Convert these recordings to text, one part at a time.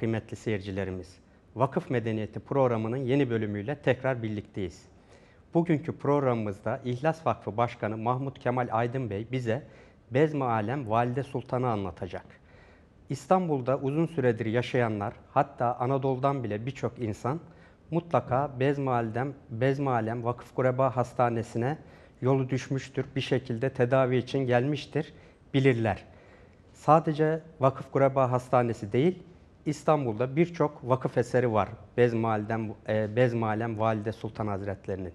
Kıymetli seyircilerimiz. Vakıf Medeniyeti programının yeni bölümüyle tekrar birlikteyiz. Bugünkü programımızda İhlas Vakfı Başkanı Mahmut Kemal Aydın Bey bize Bezmi Alem Valide Sultan'ı anlatacak. İstanbul'da uzun süredir yaşayanlar, hatta Anadolu'dan bile birçok insan mutlaka Bezmi Alem, Bezmi Alem Vakıf Kureba Hastanesi'ne yolu düşmüştür, bir şekilde tedavi için gelmiştir, bilirler. Sadece Vakıf Kureba Hastanesi değil, İstanbul'da birçok vakıf eseri var Bezmalem, e, Bezmalem Valide Sultan Hazretlerinin.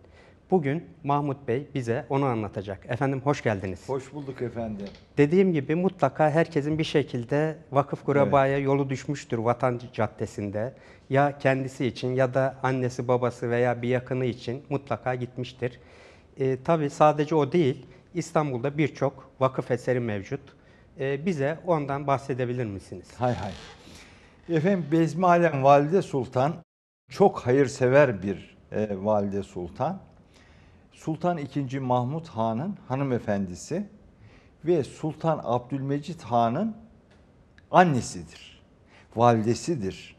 Bugün Mahmut Bey bize onu anlatacak. Efendim hoş geldiniz. Hoş bulduk efendim. Dediğim gibi mutlaka herkesin bir şekilde Vakıf Kureba'ya yolu düşmüştür Vatan Caddesi'nde. Ya kendisi için ya da annesi babası veya bir yakını için mutlaka gitmiştir. E, tabii sadece o değil, İstanbul'da birçok vakıf eseri mevcut. E, bize ondan bahsedebilir misiniz? Hay hay. Efendim Bezmi Alem Valide Sultan çok hayırsever bir e, Valide Sultan. Sultan II. Mahmut Han'ın hanımefendisi ve Sultan Abdülmecit Han'ın annesidir. Validesidir.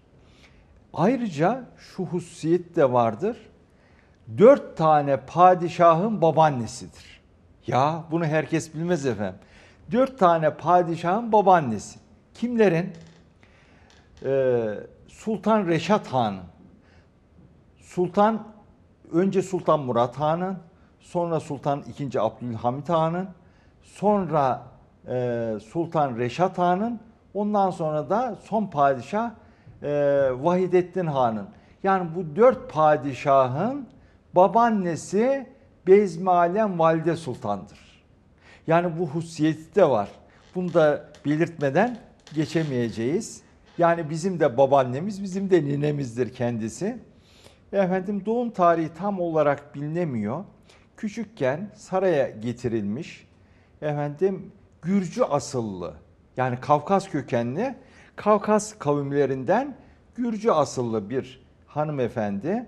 Ayrıca şu hususiyet de vardır. Dört tane padişahın babaannesidir. Ya bunu herkes bilmez efendim. Dört tane padişahın babaannesi. Kimlerin? Ee, Sultan Reşat Han'ın, Sultan önce Sultan Murat Han'ın, sonra Sultan II. Abdülhamit Han'ın, sonra e, Sultan Reşat Han'ın, ondan sonra da son padişah e, Vahidettin Han'ın. Yani bu dört padişahın babaannesi Bezmi Alem Valide Sultan'dır. Yani bu hususiyeti de var. Bunu da belirtmeden geçemeyeceğiz. Yani bizim de babaannemiz, bizim de ninemizdir kendisi. Efendim doğum tarihi tam olarak bilinemiyor. Küçükken saraya getirilmiş. Efendim Gürcü asıllı yani Kafkas kökenli Kafkas kavimlerinden Gürcü asıllı bir hanımefendi.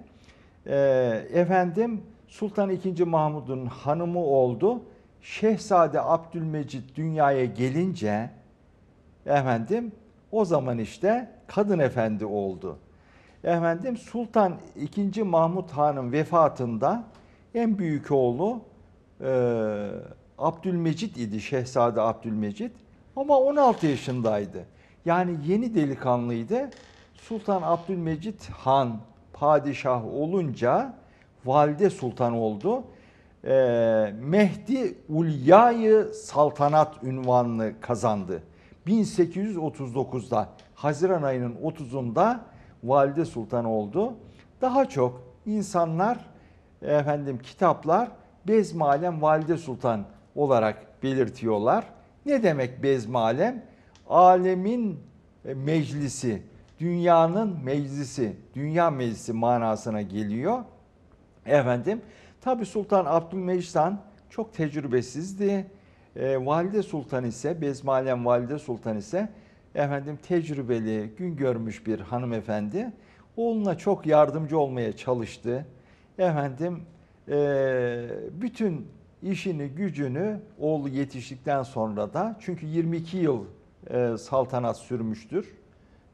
Ee, efendim Sultan II. Mahmud'un hanımı oldu. Şehzade Abdülmecit dünyaya gelince efendim o zaman işte kadın efendi oldu. Efendim Sultan II. Mahmud Han'ın vefatında en büyük oğlu e, Abdülmecit idi, Şehzade Abdülmecit. Ama 16 yaşındaydı. Yani yeni delikanlıydı. Sultan Abdülmecit Han padişah olunca valide sultan oldu. E, Mehdi Ulyayı Saltanat ünvanını kazandı. 1839'da Haziran ayının 30'unda valide sultan oldu. Daha çok insanlar efendim kitaplar Bezmi Alem Valide Sultan olarak belirtiyorlar. Ne demek Bezmi Alem? Alemin meclisi, dünyanın meclisi, dünya meclisi manasına geliyor. Efendim, tabi Sultan Abdülmecid çok tecrübesizdi. E, Valide Sultan ise, Bezmi Alem Valide Sultan ise efendim tecrübeli, gün görmüş bir hanımefendi. Oğluna çok yardımcı olmaya çalıştı. Efendim e, bütün işini, gücünü oğlu yetiştikten sonra da çünkü 22 yıl e, saltanat sürmüştür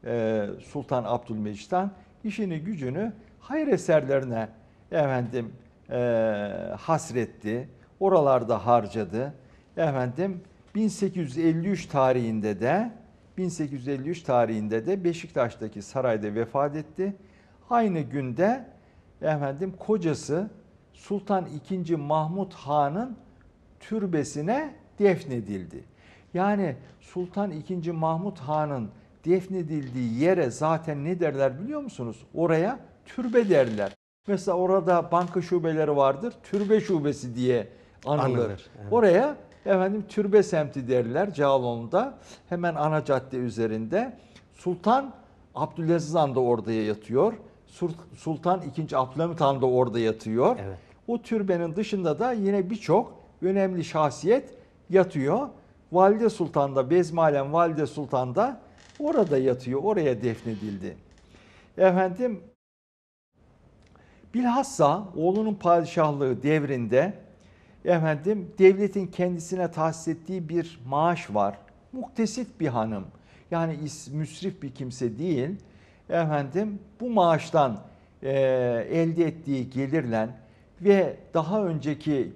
e, Sultan Abdülmecid Han işini gücünü hayır eserlerine efendim e, hasretti. Oralarda harcadı. Efendim 1853 tarihinde de 1853 tarihinde de Beşiktaş'taki sarayda vefat etti. Aynı günde efendim kocası Sultan II. Mahmud Han'ın türbesine defnedildi. Yani Sultan II. Mahmud Han'ın defnedildiği yere zaten ne derler biliyor musunuz? Oraya türbe derler. Mesela orada banka şubeleri vardır. Türbe şubesi diye anılır. Anılır, evet. Oraya efendim türbe semti derler Cağaloğlu'nda. Hemen ana cadde üzerinde. Sultan Abdülaziz Han da orada yatıyor. Sultan II. Abdülhamit Han da orada yatıyor. Evet. O türbenin dışında da yine birçok önemli şahsiyet yatıyor. Valide Sultan da Bezmalem Valide Sultan da orada yatıyor. Oraya defnedildi. Efendim bilhassa oğlunun padişahlığı devrinde efendim devletin kendisine tahsis ettiği bir maaş var. Muktesit bir hanım. Yani müsrif bir kimse değil. Efendim bu maaştan e, elde ettiği gelirle ve daha önceki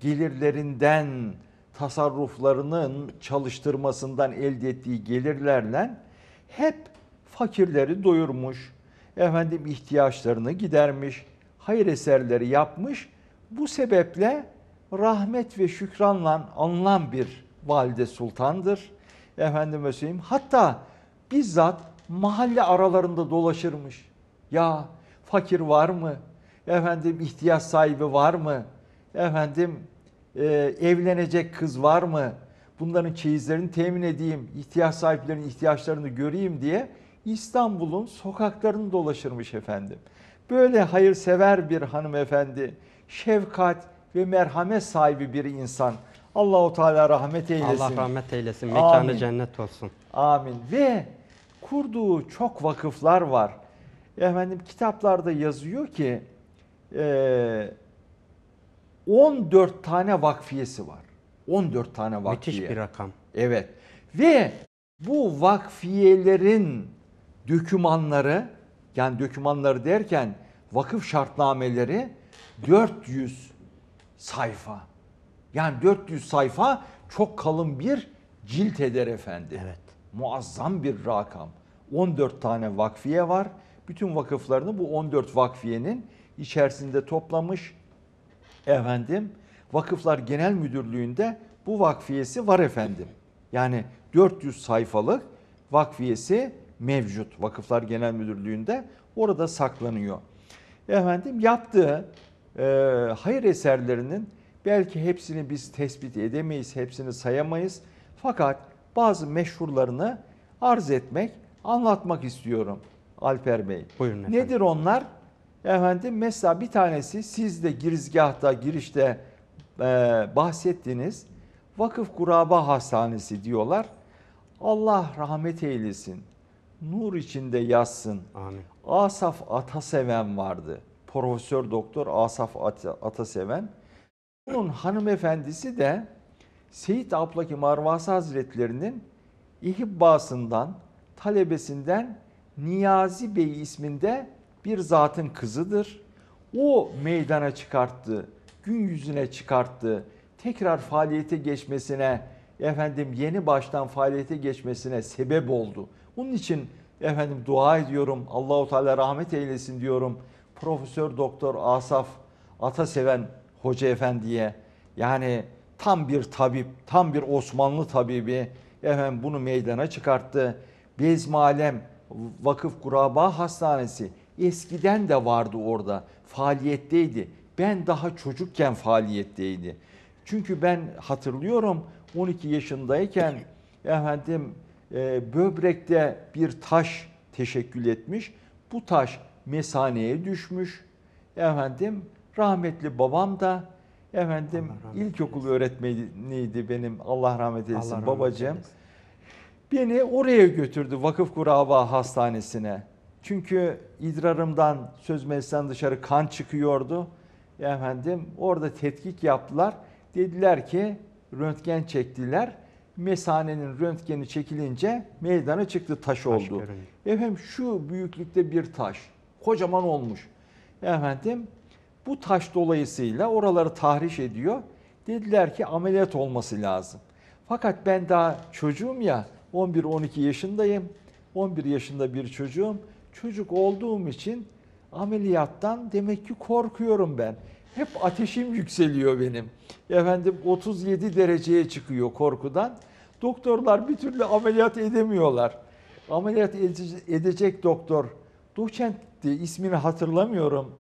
gelirlerinden tasarruflarının çalıştırmasından elde ettiği gelirlerle hep fakirleri doyurmuş, efendim ihtiyaçlarını gidermiş, hayır eserleri yapmış. Bu sebeple rahmet ve şükranla anılan bir valide sultandır. Efendim söyleyeyim. Hatta bizzat mahalle aralarında dolaşırmış. Ya fakir var mı? Efendim ihtiyaç sahibi var mı? Efendim e, evlenecek kız var mı? Bunların çeyizlerini temin edeyim, ihtiyaç sahiplerinin ihtiyaçlarını göreyim diye İstanbul'un sokaklarını dolaşırmış efendim. Böyle hayırsever bir hanımefendi, şefkat ve merhamet sahibi bir insan. Allahu Teala rahmet eylesin. Allah rahmet eylesin. Mekanı Amin. cennet olsun. Amin. Ve kurduğu çok vakıflar var. Efendim kitaplarda yazıyor ki e, 14 tane vakfiyesi var. 14 tane vakfiye. Müthiş bir rakam. Evet. Ve bu vakfiyelerin dökümanları yani dökümanları derken vakıf şartnameleri 400 sayfa. Yani 400 sayfa çok kalın bir cilt eder efendim. Evet. Muazzam bir rakam. 14 tane vakfiye var. Bütün vakıflarını bu 14 vakfiyenin içerisinde toplamış. Efendim Vakıflar Genel Müdürlüğü'nde bu vakfiyesi var efendim. Yani 400 sayfalık vakfiyesi mevcut Vakıflar Genel Müdürlüğü'nde orada saklanıyor. Efendim yaptığı e, hayır eserlerinin belki hepsini biz tespit edemeyiz, hepsini sayamayız. Fakat bazı meşhurlarını arz etmek, anlatmak istiyorum Alper Bey. Buyurun efendim. Nedir onlar? Efendim mesela bir tanesi siz de girizgahta, girişte e, bahsettiğiniz Vakıf Kuraba Hastanesi diyorlar. Allah rahmet eylesin. Nur içinde yatsın. Amin. Asaf Ataseven vardı. Profesör Doktor Asaf Ata- Ataseven. Bunun hanımefendisi de Seyit Ablaki Marvası Hazretlerinin ihibbasından, talebesinden Niyazi Bey isminde bir zatın kızıdır. O meydana çıkarttı, gün yüzüne çıkarttı, tekrar faaliyete geçmesine, efendim yeni baştan faaliyete geçmesine sebep oldu. Bunun için efendim dua ediyorum. Allahu Teala rahmet eylesin diyorum. Profesör Doktor Asaf Ataseven Hoca Efendi'ye yani tam bir tabip, tam bir Osmanlı tabibi efendim bunu meydana çıkarttı. Bezmalem Vakıf Kuraba Hastanesi eskiden de vardı orada. Faaliyetteydi. Ben daha çocukken faaliyetteydi. Çünkü ben hatırlıyorum 12 yaşındayken efendim e, böbrekte bir taş teşekkül etmiş. Bu taş mesaneye düşmüş. Efendim rahmetli babam da efendim ilkokul öğretmeniydi benim Allah rahmet eylesin Allah rahmet babacığım. eylesin. Beni oraya götürdü Vakıf Kuraba Hastanesi'ne. Çünkü idrarımdan söz meclisinden dışarı kan çıkıyordu. Efendim orada tetkik yaptılar. Dediler ki röntgen çektiler. Mesanenin röntgeni çekilince meydana çıktı taş Taş oldu. görünüyor. Efendim şu büyüklükte bir taş. Kocaman olmuş. Efendim bu taş dolayısıyla oraları tahriş ediyor. Dediler ki ameliyat olması lazım. Fakat ben daha çocuğum ya 11-12 yaşındayım. 11 yaşında bir çocuğum. Çocuk olduğum için ameliyattan demek ki korkuyorum ben. Hep ateşim yükseliyor benim. Efendim 37 dereceye çıkıyor korkudan. Doktorlar bir türlü ameliyat edemiyorlar. Ameliyat edece- edecek doktor doçentti ismini hatırlamıyorum.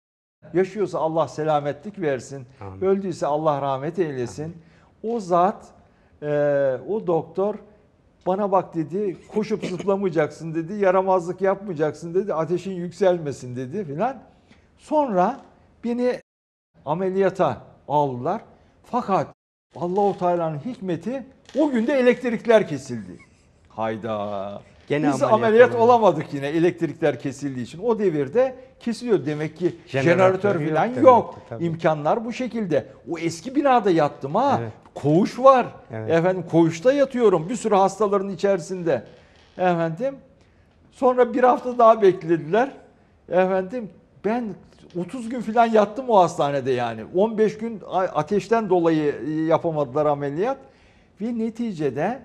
Yaşıyorsa Allah selametlik versin. Amin. Öldüyse Allah rahmet eylesin. O zat, e, o doktor bana bak dedi, koşup zıplamayacaksın dedi, yaramazlık yapmayacaksın dedi, ateşin yükselmesin dedi filan. Sonra beni ameliyata aldılar. Fakat Allahu Teala'nın hikmeti o günde elektrikler kesildi. Hayda. Gene Biz ameliyat ameliyat olamadı. olamadık yine elektrikler kesildiği için. O devirde kesiliyor. Demek ki Jeneratör jeneratör yok falan yok. tabii. İmkanlar bu şekilde. O eski binada yattım ha. Evet. Koğuş var. Evet. Efendim koğuşta yatıyorum bir sürü hastaların içerisinde. Efendim sonra bir hafta daha beklediler. Efendim ben 30 gün falan yattım o hastanede yani. 15 gün ateşten dolayı e, yapamadılar ameliyat. Ve neticede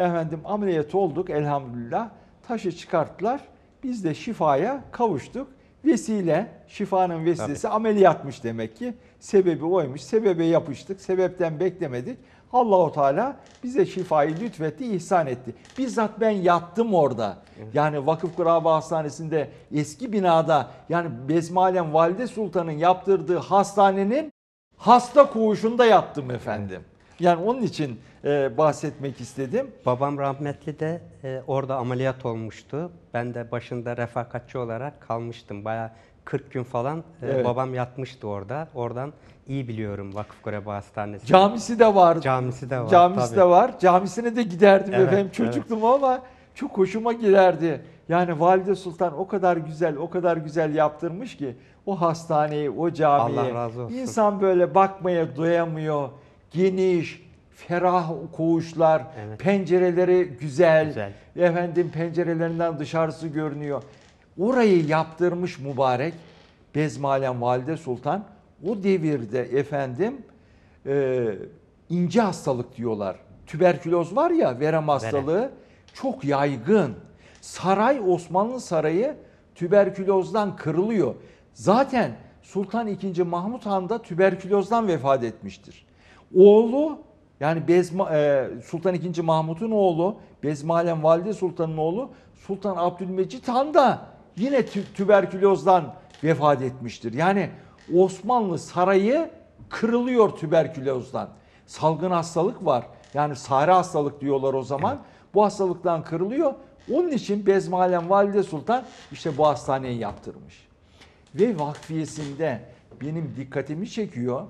efendim ameliyat olduk elhamdülillah. Taşı çıkarttılar. Biz de şifaya kavuştuk. Vesile, şifanın vesilesi ameliyatmış demek ki. Sebebi oymuş. Sebebe yapıştık. Sebepten beklemedik. Allahu Teala bize şifayı lütfetti, ihsan etti. Bizzat ben yattım orada. Yani Vakıf Kuraba Hastanesi'nde eski binada yani Bezmalem Valide Sultan'ın yaptırdığı hastanenin hasta koğuşunda yattım efendim. Yani onun için e, bahsetmek istedim. Babam rahmetli de e, orada ameliyat olmuştu. Ben de başında refakatçi olarak kalmıştım. Bayağı 40 gün falan e, Evet. babam yatmıştı orada. Oradan iyi biliyorum Vakıf Kureba Hastanesi. Camisi de var. Camisi de var. Camisi tabii. de var. Camisine de giderdim Evet, efendim. evet. Çocuktum ama çok hoşuma giderdi. Yani Valide Sultan o kadar güzel, o kadar güzel yaptırmış ki o hastaneyi, o camiyi. Allah razı olsun. İnsan böyle bakmaya doyamıyor. Geniş, ferah koğuşlar, Evet. pencereleri güzel. Güzel. Efendim pencerelerinden dışarısı görünüyor. Orayı yaptırmış mübarek Bezmalem Valide Sultan. O devirde efendim e, ince hastalık diyorlar. Tüberküloz var ya verem hastalığı çok yaygın. Saray Osmanlı Sarayı tüberkülozdan kırılıyor. Zaten Sultan II. Mahmut Han da tüberkülozdan vefat etmiştir. Oğlu yani Bezma, e, Sultan II. Mahmut'un oğlu Bezmalem Valide Sultan'ın oğlu Sultan Abdülmecit Han da yine tü- tüberkülozdan vefat etmiştir. Yani Osmanlı sarayı kırılıyor tüberkülozdan. Salgın hastalık var. Yani sare hastalık diyorlar o zaman. Bu hastalıktan kırılıyor. Onun için Bezmalem Valide Sultan işte bu hastaneyi yaptırmış. Ve vakfiyesinde benim dikkatimi çekiyor.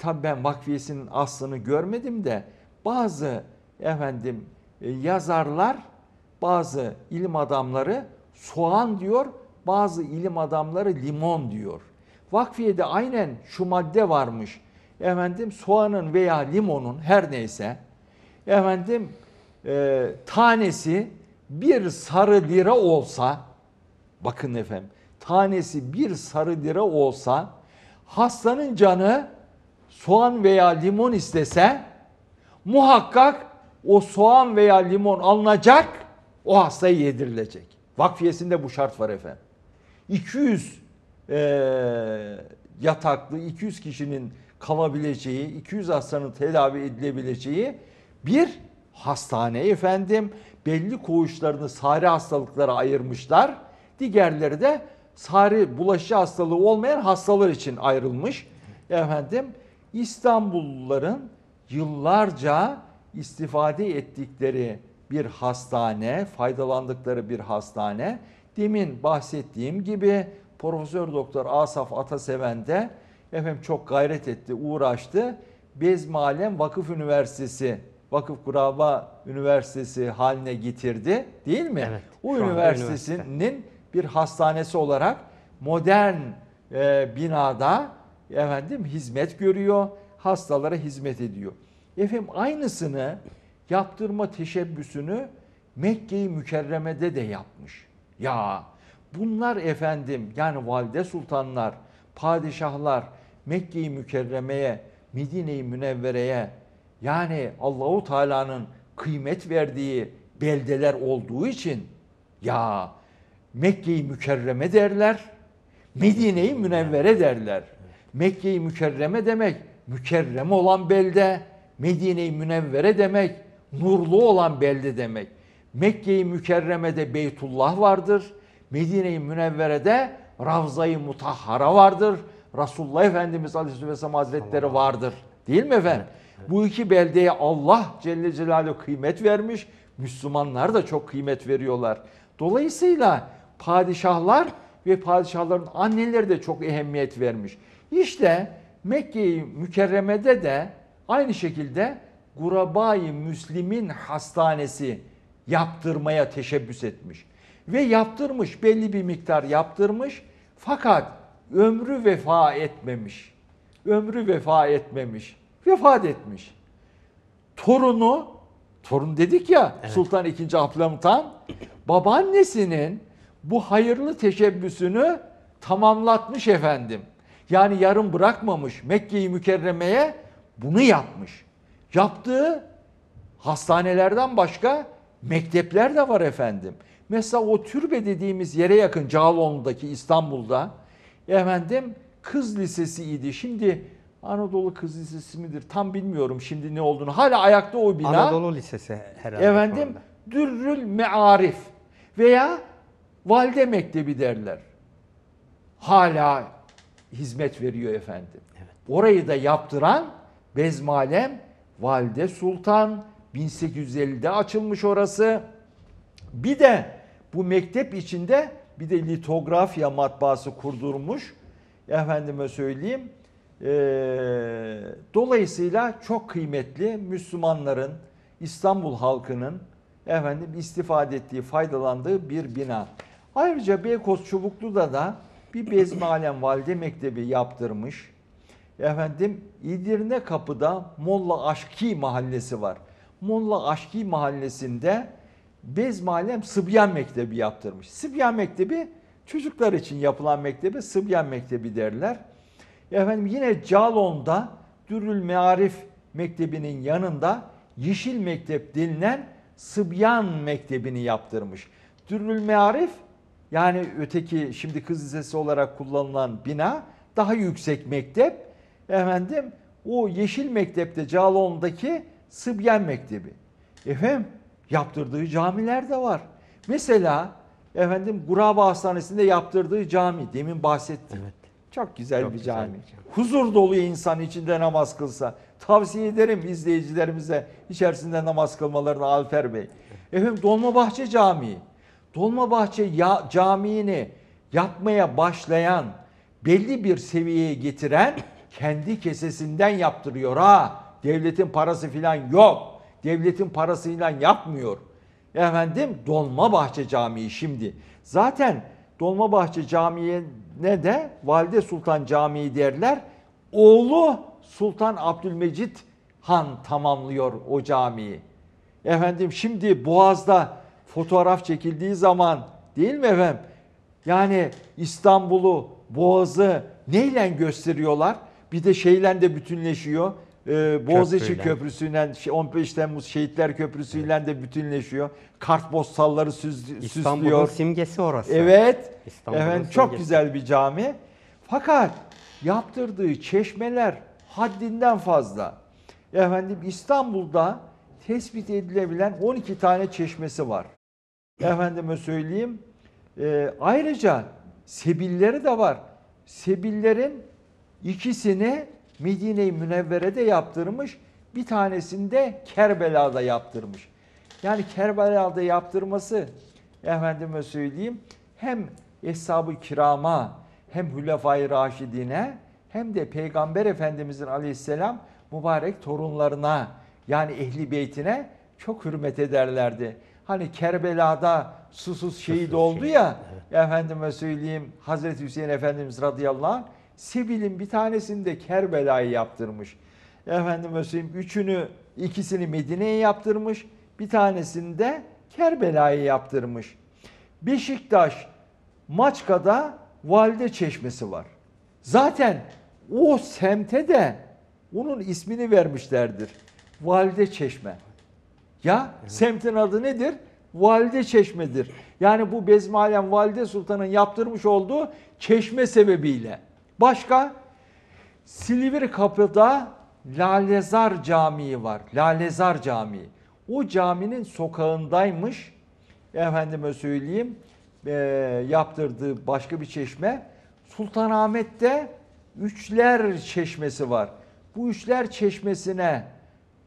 Tabii ben vakfiyesinin aslını görmedim de bazı efendim e, yazarlar, bazı ilim adamları soğan diyor, bazı ilim adamları limon diyor. Vakfiyede aynen şu madde varmış. Efendim soğanın veya limonun her neyse efendim e, tanesi bir sarı lira olsa bakın efendim tanesi bir sarı lira olsa hastanın canı soğan veya limon istese muhakkak o soğan veya limon alınacak o hastaya yedirilecek. Vakfiyesinde bu şart var efendim. 200 eee, yataklı 200 kişinin kalabileceği, 200 hastanın tedavi edilebileceği bir hastane efendim. Belli koğuşlarını sari hastalıklara ayırmışlar. Diğerleri de sari bulaşıcı hastalığı olmayan hastalar için ayrılmış. Efendim İstanbulluların yıllarca istifade ettikleri bir hastane, faydalandıkları bir hastane. Demin bahsettiğim gibi Profesör Doktor Asaf Ataseven de efendim çok gayret etti, uğraştı. Bezmalem Vakıf Üniversitesi, Vakıf Kuraba Üniversitesi haline getirdi değil mi? Evet, o üniversitesinin bir hastanesi olarak modern e, binada efendim hizmet görüyor, hastalara hizmet ediyor. Efendim aynısını yaptırma teşebbüsünü Mekke-i Mükerreme'de de yapmış. Ya bunlar efendim yani valide sultanlar, padişahlar Mekke-i Mükerreme'ye, Medine-i Münevvere'ye yani Allahu Teala'nın kıymet verdiği beldeler olduğu için ya Mekke-i Mükerreme derler, Medine-i Münevvere derler. Mekke-i Mükerreme demek mükerrem olan belde, Medine-i Münevvere demek nurlu olan belde demek. Mekke-i Mükerreme'de Beytullah vardır. Medine-i Münevvere'de Ravza-i Mutahhara vardır. Resulullah Efendimiz Aleyhisselam Hazretleri vardır. Değil mi efendim? Bu iki beldeye Allah Celle Celaluhu kıymet vermiş. Müslümanlar da çok kıymet veriyorlar. Dolayısıyla padişahlar ve padişahların anneleri de çok ehemmiyet vermiş. İşte Mekke-i Mükerreme'de de aynı şekilde Gurabai Müslim'in hastanesi yaptırmaya teşebbüs etmiş. Ve yaptırmış, belli bir miktar yaptırmış fakat ömrü vefa etmemiş. Ömrü vefa etmemiş. Vefat etmiş torunu, torun dedik ya Sultan II. Abdülhamit Han, babaannesinin bu hayırlı teşebbüsünü tamamlatmış efendim. Yani yarım bırakmamış Mekke-i Mükerreme'ye bunu yapmış. Yaptığı hastanelerden başka mektepler de var efendim. Mesela o türbe dediğimiz yere yakın Cağaloğlu'ndaki İstanbul'da efendim kız lisesiydi. Şimdi Anadolu Kız Lisesi midir tam bilmiyorum şimdi ne olduğunu. Hala ayakta o bina. Anadolu Lisesi herhalde. Efendim. Dürrül Mearif veya Valide Mektebi derler. Hala hizmet veriyor efendim. Orayı da yaptıran Bezmalem Valide Sultan 1850'de açılmış orası. Bir de bu mektep içinde bir de litografya matbaası kurdurmuş. Efendime söyleyeyim. Ee, dolayısıyla çok kıymetli Müslümanların, İstanbul halkının efendim istifade ettiği, faydalandığı bir bina. Ayrıca Beykoz Çubuklu'da da bir Bezmi Alem Valide Mektebi yaptırmış. Efendim İdirne Kapı'da Molla Aşki Mahallesi var. Molla Aşki Mahallesi'nde Bezmi Alem Sıbyan Mektebi yaptırmış. Sıbyan Mektebi çocuklar için yapılan mektebi Sıbyan Mektebi derler. Efendim yine Calon'da Dürül Mearif Mektebi'nin yanında Yeşil Mektep denilen Sıbyan Mektebi'ni yaptırmış. Dürül Mearif yani öteki şimdi kız lisesi olarak kullanılan bina daha yüksek mektep. Efendim o Yeşil Mektep'te Calon'daki Sıbyan Mektebi. Efendim yaptırdığı camiler de var. Mesela efendim Guraba Hastanesi'nde yaptırdığı cami demin bahsettim. Evet. Çok güzel Çok bir güzel cami. bir cami. Huzur dolu insan içinde namaz kılsa. Tavsiye ederim izleyicilerimize içerisinde namaz kılmalarını Alper Bey. Efendim Dolmabahçe Camii. Dolmabahçe ya, Camii'ni yapmaya başlayan, belli bir seviyeye getiren kendi kesesinden yaptırıyor ha. Devletin parası filan yok. Devletin parasıyla yapmıyor. Efendim Dolmabahçe Camii şimdi. Zaten Dolmabahçe Camii'ne de Valide Sultan Camii derler. Oğlu Sultan Abdülmecit Han tamamlıyor o camiyi. Efendim şimdi Boğaz'da fotoğraf çekildiği zaman değil mi efendim? Yani İstanbul'u, Boğaz'ı neyle gösteriyorlar? Bir de şeyle de bütünleşiyor. Ee, Boğaziçi Köprüyle. Köprüsü'yle, şey, 15 Temmuz Şehitler Köprüsü'yle de bütünleşiyor. Kartpostalları süz, İstanbul'un süslüyor. simgesi orası. Evet. İstanbul'un Efendim çok güzel bir cami. Fakat yaptırdığı çeşmeler haddinden fazla. Efendim İstanbul'da tespit edilebilen 12 tane çeşmesi var. Efendime söyleyeyim. e, ayrıca sebilleri de var. Sebillerin ikisini Medine-i Münevvere'de yaptırmış. Bir tanesini de Kerbela'da yaptırmış. Yani Kerbela'da yaptırması efendime söyleyeyim hem Eshab-ı Kirama hem Hülefai Raşidine hem de Peygamber Efendimizin aleyhisselam mübarek torunlarına yani ehli beytine çok hürmet ederlerdi. Hani Kerbela'da susuz şehit Susuz oldu şehit, ya efendime söyleyeyim Hazreti Hüseyin Efendimiz radıyallahu anh Sebil'in bir tanesini de Kerbela'yı yaptırmış. Efendime söyleyeyim üçünü ikisini Medine'ye yaptırmış. Bir tanesini de Kerbela'ya yaptırmış. Beşiktaş Maçka'da Valide Çeşmesi var. Zaten o semte de onun ismini vermişlerdir. Valide Çeşme. Ya semtin adı nedir? Valide Çeşme'dir. Yani bu Bezmalem Valide Sultan'ın yaptırmış olduğu çeşme sebebiyle. Başka? Silivri Kapı'da Lalezar Camii var. Lalezar Camii. O caminin sokağındaymış. Efendime söyleyeyim e, yaptırdığı başka bir çeşme. Sultanahmet'te Üçler Çeşmesi var. Bu Üçler Çeşmesi'ne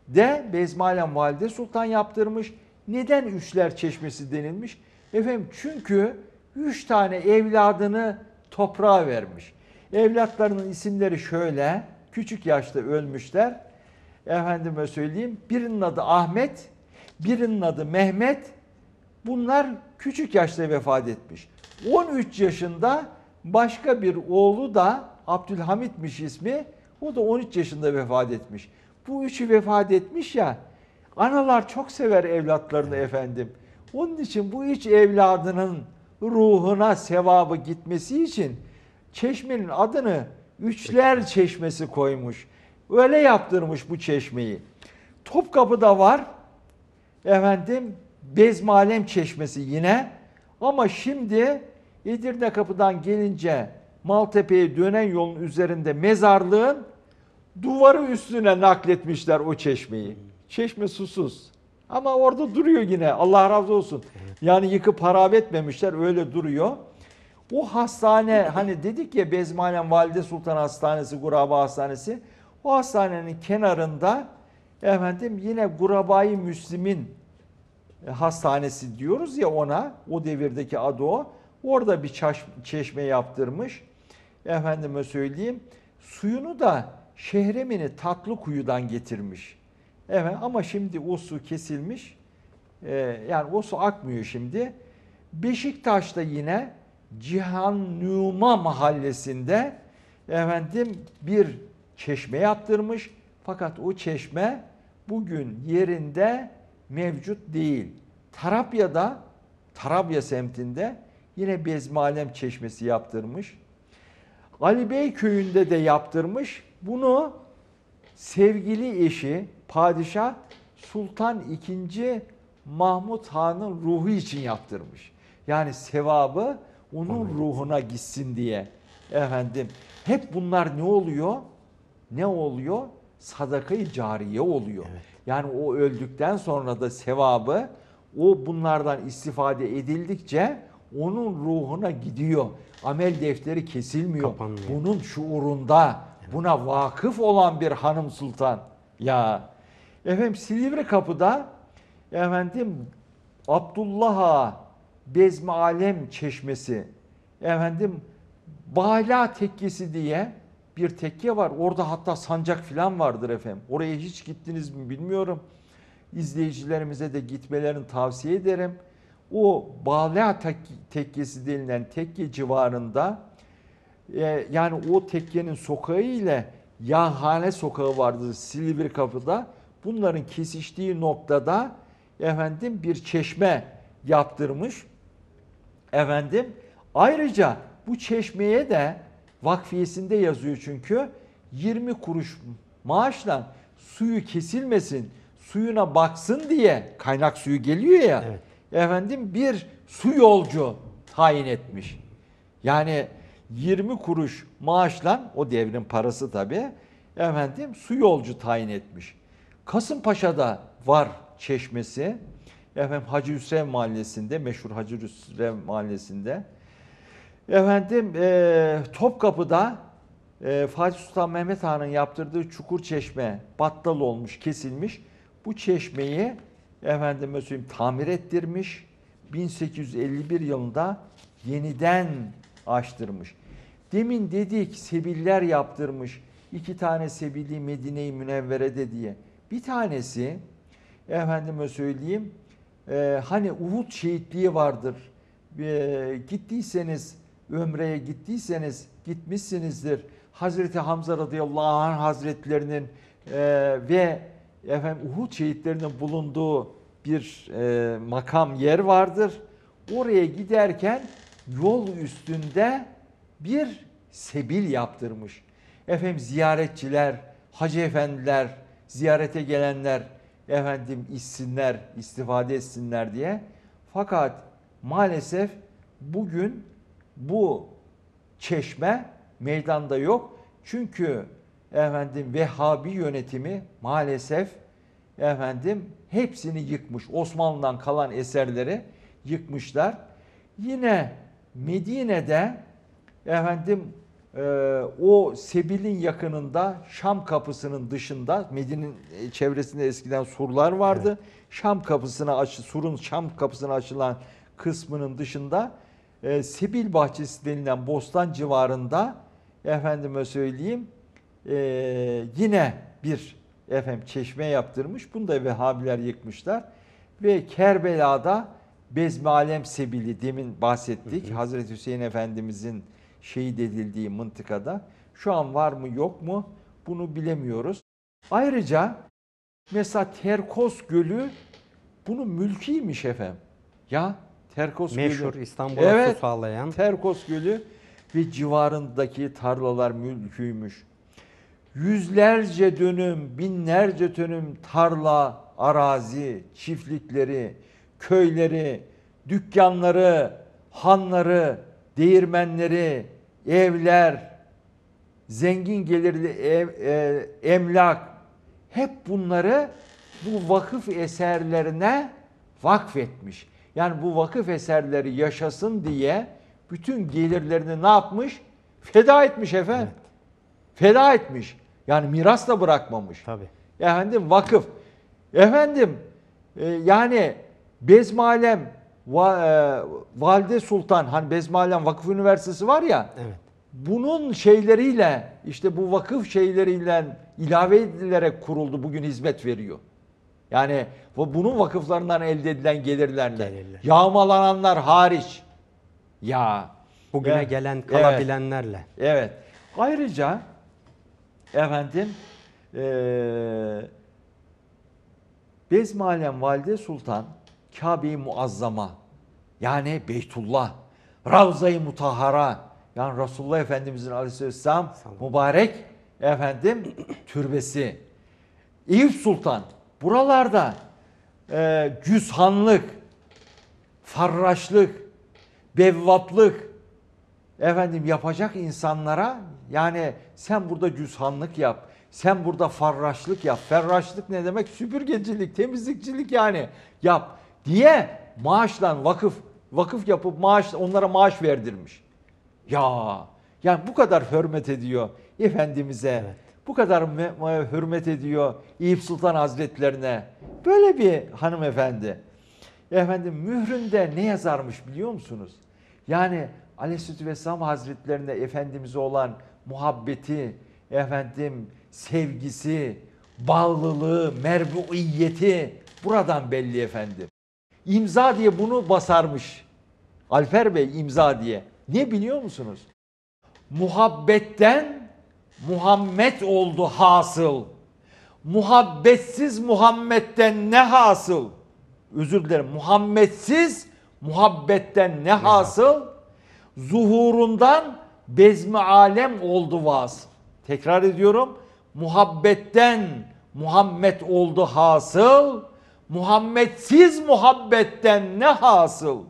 de Bezmalem Valide Sultan yaptırmış. Neden Üçler Çeşmesi denilmiş? Efendim çünkü üç tane evladını toprağa vermiş. Evlatlarının isimleri şöyle, küçük yaşta ölmüşler. Efendime söyleyeyim, birinin adı Ahmet, birinin adı Mehmet. Bunlar küçük yaşta vefat etmiş. 13 yaşında başka bir oğlu da Abdülhamit'miş ismi. O da 13 yaşında vefat etmiş. Bu üçü vefat etmiş ya. Analar çok sever evlatlarını efendim. Onun için bu üç evladının ruhuna sevabı gitmesi için çeşmenin adını Üçler Çeşmesi koymuş. Öyle yaptırmış bu çeşmeyi. Topkapı'da var. Efendim Bezmalem Çeşmesi yine. Ama şimdi Edirne Kapı'dan gelince Maltepe'ye dönen yolun üzerinde mezarlığın duvarı üstüne nakletmişler o çeşmeyi. Çeşme susuz. Ama orada duruyor yine. Allah razı olsun. Yani yıkıp harap etmemişler. Öyle duruyor. O hastane hani dedik ya Bezmalem Valide Sultan Hastanesi, Guraba Hastanesi. O hastanenin kenarında efendim yine Gurabayı Müslim'in e, hastanesi diyoruz ya ona. O devirdeki adı o. Orada bir çeşme yaptırmış. Efendime söyleyeyim. Suyunu da Şehremini tatlı kuyudan getirmiş. Evet ama şimdi o su kesilmiş. Ee, yani o su akmıyor şimdi. Beşiktaş'ta yine Cihan Numa mahallesinde efendim bir çeşme yaptırmış. Fakat o çeşme bugün yerinde mevcut değil. Tarabya'da, Tarabya semtinde yine Bezmalem çeşmesi yaptırmış. Ali Bey köyünde de yaptırmış. Bunu sevgili eşi padişah Sultan II. Mahmut Han'ın ruhu için yaptırmış. Yani sevabı onun ruhuna gitsin diye. Efendim hep bunlar ne oluyor? Ne oluyor? Sadakayı cariye oluyor. Yani o öldükten sonra da sevabı o bunlardan istifade edildikçe onun ruhuna gidiyor. Amel defteri kesilmiyor. Kapanmıyor. Bunun şuurunda buna vakıf olan bir hanım sultan. Ya efendim Silivri Kapı'da efendim Abdullah Ağa Bezmi Alem Çeşmesi efendim Bala Tekkesi diye bir tekke var. Orada hatta sancak falan vardır efendim. Oraya hiç gittiniz mi bilmiyorum. İzleyicilerimize de gitmelerini tavsiye ederim. O Bala Tek- Tekkesi denilen tekke civarında e, yani o tekkenin sokağı ile Yahane sokağı vardı Silivri Kapı'da. Bunların kesiştiği noktada efendim bir çeşme yaptırmış. Efendim ayrıca bu çeşmeye de vakfiyesinde yazıyor çünkü 20 kuruş maaşla suyu kesilmesin, suyuna baksın diye kaynak suyu geliyor ya. Evet. Efendim bir su yolcu tayin etmiş. Yani 20 kuruş maaşla o devrin parası tabii efendim su yolcu tayin etmiş. Kasımpaşa'da var çeşmesi. Efendim Hacı Hüsrev Mahallesi'nde, meşhur Hacı Hüsrev Mahallesi'nde. Efendim e, Topkapı'da e, Fatih Sultan Mehmet Han'ın yaptırdığı çukur çeşme battal olmuş, kesilmiş. Bu çeşmeyi efendime söyleyeyim tamir ettirmiş. 1851 yılında yeniden açtırmış. Demin dedik sebiller yaptırmış. İki tane sebili Medine-i Münevvere'de diye. Bir tanesi efendime söyleyeyim e, hani Uhud şehitliği vardır. E, gittiyseniz Ömre'ye gittiyseniz gitmişsinizdir. Hazreti Hamza radıyallahu anh hazretlerinin e, ve efendim Uhud şehitlerinin bulunduğu bir e, makam yer vardır. Oraya giderken yol üstünde bir sebil yaptırmış. Efendim ziyaretçiler, hacı efendiler, ziyarete gelenler efendim içsinler, istifade etsinler diye. Fakat maalesef bugün bu çeşme meydanda yok. Çünkü efendim Vehhabi yönetimi maalesef efendim hepsini yıkmış. Osmanlı'dan kalan eserleri yıkmışlar. Yine Medine'de efendim e, o Sebil'in yakınında Şam kapısının dışında Medine'nin e, çevresinde eskiden surlar vardı. Şam kapısına açı surun Şam kapısına açılan kısmının dışında e, Sebil bahçesi denilen bostan civarında efendime söyleyeyim e, yine bir efendim çeşme yaptırmış. Bunu da Vehhabiler yıkmışlar. Ve Kerbela'da Bezmi Alem Sebili demin bahsettik. Hazreti Hüseyin Efendimizin şehit edildiği mıntıkada. Şu an var mı yok mu bunu bilemiyoruz. Ayrıca mesela Terkos Gölü bunun mülkiymiş efendim. Ya Terkos Meşhur Gölü. İstanbul'a Evet. su sağlayan. Terkos Gölü ve civarındaki tarlalar mülküymüş. Yüzlerce dönüm, binlerce dönüm tarla, arazi, çiftlikleri, köyleri, dükkanları, hanları, değirmenleri, evler, zengin gelirli ev, e, emlak hep bunları bu vakıf eserlerine vakfetmiş. Yani bu vakıf eserleri yaşasın diye bütün gelirlerini ne yapmış? Feda etmiş efendim. Feda etmiş. Yani miras da bırakmamış. Tabii. Efendim vakıf. Efendim e, yani Bezmalem Va, e, Valide Sultan hani Bezmalem Vakıf Üniversitesi var ya Evet. bunun şeyleriyle işte bu vakıf şeyleriyle ilave edilerek kuruldu bugün hizmet veriyor. Yani bu- bunun vakıflarından elde edilen gelirlerle Gelirler. yağmalananlar hariç. Ya Bugüne Evet. gelen Evet. kalabilenlerle. Evet. Ayrıca efendim eee Bezmalem Valide Sultan Kabe-i Muazzama yani Beytullah, Ravza-i Mutahhara yani Resulullah Efendimizin aleyhisselam mübarek efendim türbesi. Eyüp Sultan buralarda eee cüzhanlık, farraşlık, bevvaplık, efendim yapacak insanlara yani sen burada cüzhanlık yap, sen burada farraşlık yap. Ferraşlık ne demek? Süpürgecilik, temizlikçilik yani yap diye maaşla vakıf vakıf yapıp maaş onlara maaş verdirmiş. Ya yani bu kadar hürmet ediyor efendimize. Evet. Bu kadar me- me- hürmet ediyor Eyüp Sultan Hazretlerine. Böyle bir hanımefendi. Efendim mühründe ne yazarmış biliyor musunuz? Yani Aleyhisselatü Vesselam Hazretlerine Efendimiz'e olan muhabbeti, efendim sevgisi, bağlılığı, merbuiyeti buradan belli efendim. İmza diye bunu basarmış. Alper Bey imza diye. Ne biliyor musunuz? Muhabbetten Muhammed oldu hasıl. Muhabbetsiz Muhammed'den ne hasıl? Özür dilerim. Muhammedsiz muhabbetten ne hasıl? Zuhurundan bezmi alem oldu vasıl. Tekrar ediyorum. Muhabbetten Muhammed oldu hasıl. Muhammedsiz muhabbetten ne hasıl?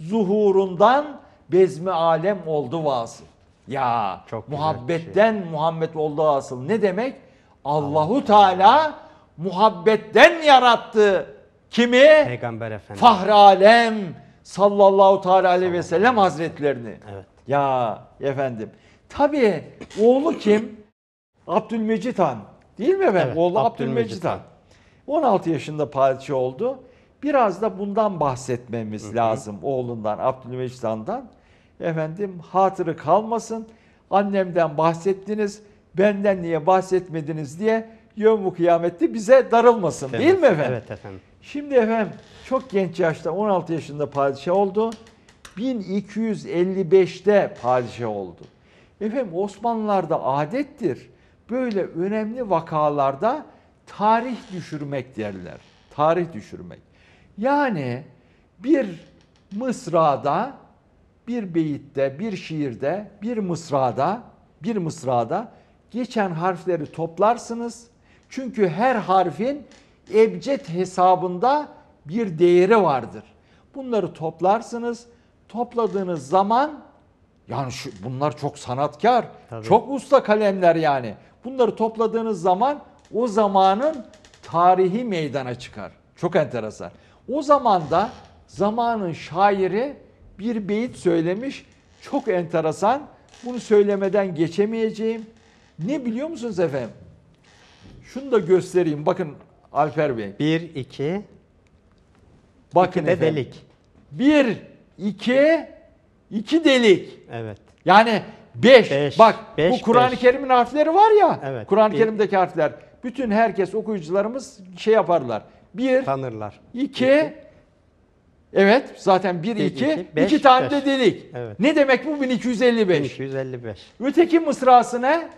Zuhurundan bezmi alem oldu vasıl. Ya Çok muhabbetten Muhammed oldu hasıl. Ne demek? Allahu Teala muhabbetten yarattı. Kimi? Peygamber Efendimiz. Fahri alem sallallahu teala aleyhi ve sellem hazretlerini. Evet. Ya efendim. Tabii oğlu kim? Abdülmecit Han. Değil mi efendim? Evet, oğlu Abdülmecit Han. 16 yaşında padişah oldu. Biraz da bundan bahsetmemiz lazım oğlundan, Abdülmecit Han'dan. Efendim hatırı kalmasın. Annemden bahsettiniz, benden niye bahsetmediniz diye yevmu kıyamette bize darılmasın. Değil mi efendim? Evet efendim. Şimdi efendim çok genç yaşta 16 yaşında padişah oldu. 1255'te padişah oldu. Efendim Osmanlılarda adettir. Böyle önemli vakalarda tarih düşürmek derler. Tarih düşürmek. Yani bir mısrada, bir beyitte, bir şiirde, bir mısrada, bir mısrada geçen harfleri toplarsınız. Çünkü her harfin ebced hesabında bir değeri vardır. Bunları toplarsınız. Topladığınız zaman yani şu, bunlar çok sanatkar, Tabii. çok usta kalemler yani. Bunları topladığınız zaman o zamanın tarihi meydana çıkar. Çok enteresan. O zaman da zamanın şairi bir beyit söylemiş. Çok enteresan. Bunu söylemeden geçemeyeceğim. Ne biliyor musunuz efendim? Şunu da göstereyim. Bakın Alper Bey. Bir, iki, Bakın iki de efendim. delik. Bir, iki, iki delik. Evet. Yani beş. Beş, Bak beş, bu Kur'an-ı. Kerim'in harfleri var ya. Evet, Kur'an-ı Kerim'deki harfler. Bütün herkes okuyucularımız şey yaparlar. Bir, Tanırlar. iki, evet zaten bir, Bir, iki, iki, beş, iki tane beş. de delik. Evet. Ne demek bu 1255? 1255. Öteki mısrası ne?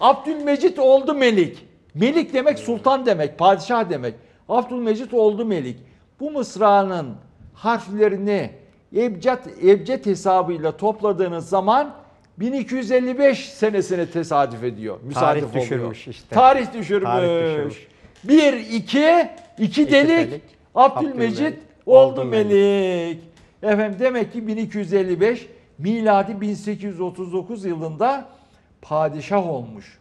Abdülmecit oldu melik. Melik demek sultan demek, padişah demek. Abdülmecit oldu melik. Bu mısranın harflerini ebced, ebced hesabıyla topladığınız zaman 1255 senesine tesadüf ediyor. Müsaadif oluyor. düşürmüş işte. Tarih düşürmüş. Tarih düşürmüş. 1 2 2 delik, delik, Abdülmecit Abdülmecit, oldu oldu melik. Efendim demek ki 1255 miladi 1839 yılında padişah olmuş.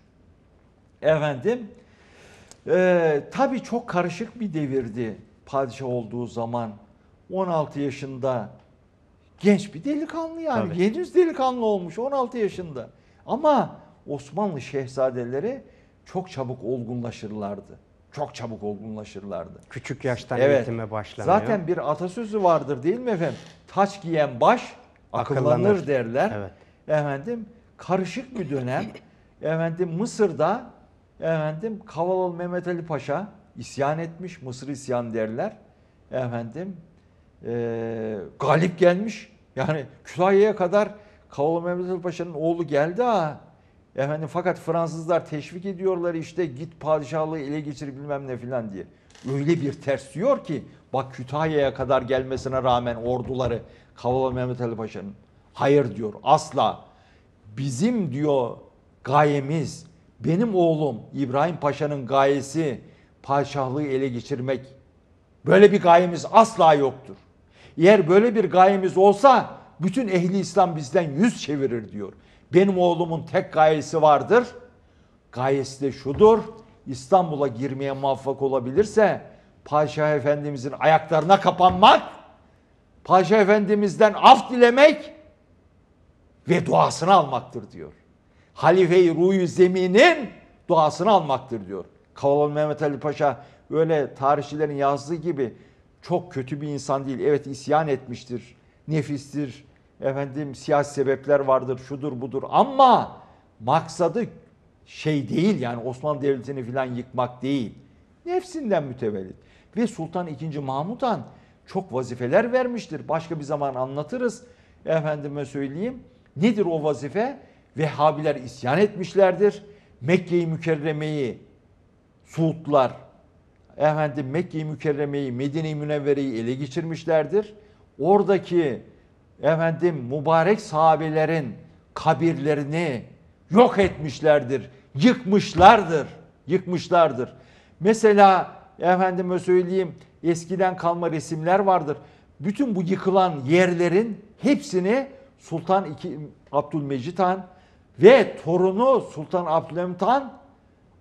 Efendim e, tabii çok karışık bir devirdi padişah olduğu zaman. 16 yaşında genç bir delikanlı yani. Tabii. Henüz delikanlı olmuş 16 yaşında. Ama Osmanlı şehzadeleri çok çabuk olgunlaşırlardı. Çok çabuk olgunlaşırlardı. Küçük yaştan Evet. eğitime başlanıyor. Zaten bir atasözü vardır değil mi efendim? Taç giyen baş akıllanır, Akıllanır. derler. Evet. Efendim karışık bir dönem. efendim Mısır'da efendim Kavalalı Mehmet Ali Paşa isyan etmiş. Mısır isyan derler. Efendim eee, galip gelmiş. Yani Kütahya'ya kadar Kavalalı Mehmet Ali Paşa'nın oğlu geldi ha. Efendim fakat Fransızlar teşvik ediyorlar işte git padişahlığı ele geçir bilmem ne filan diye. Öyle bir ters diyor ki bak Kütahya'ya kadar gelmesine rağmen orduları Kavala Mehmet Ali Paşa'nın hayır diyor asla. Bizim diyor gayemiz benim oğlum İbrahim Paşa'nın gayesi padişahlığı ele geçirmek. Böyle bir gayemiz asla yoktur. Eğer böyle bir gayemiz olsa bütün ehli İslam bizden yüz çevirir diyor. Benim oğlumun tek gayesi vardır. Gayesi de şudur. İstanbul'a girmeye muvaffak olabilirse Padişah Efendimizin ayaklarına kapanmak, Padişah Efendimiz'den af dilemek ve duasını almaktır diyor. Halife-i Ruhi Zemin'in duasını almaktır diyor. Kavalalı Mehmet Ali Paşa öyle tarihçilerin yazdığı gibi çok kötü bir insan değil. Evet isyan etmiştir, nefistir, efendim siyasi sebepler vardır, şudur budur ama maksadı şey değil yani Osmanlı Devleti'ni filan yıkmak değil. Nefsinden mütevellit. Ve Sultan II. Mahmut Han çok vazifeler vermiştir. Başka bir zaman anlatırız. Efendime söyleyeyim. Nedir o vazife? Vehhabiler isyan etmişlerdir. Mekke-i Mükerreme'yi Suudlar efendim Mekke-i Mükerreme'yi, Medine-i Münevvere'yi ele geçirmişlerdir. Oradaki efendim mübarek sahabelerin kabirlerini yok etmişlerdir. Yıkmışlardır. Yıkmışlardır. Mesela efendime söyleyeyim eskiden kalma resimler vardır. Bütün bu yıkılan yerlerin hepsini Sultan II. Abdülmecit Han ve torunu Sultan Abdülhamit Han